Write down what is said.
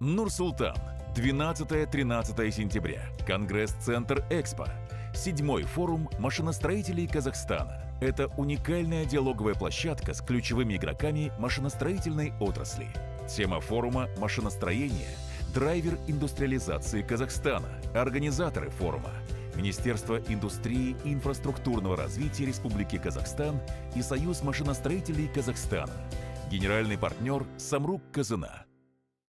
Нур-Султан. 12-13 сентября. Конгресс-центр «Экспо». Седьмой форум машиностроителей Казахстана. Это уникальная диалоговая площадка с ключевыми игроками машиностроительной отрасли. Тема форума «Машиностроение. Драйвер индустриализации Казахстана». Организаторы форума – Министерство индустрии и инфраструктурного развития Республики Казахстан и Союз машиностроителей Казахстана. Генеральный партнер «Самрук Казана».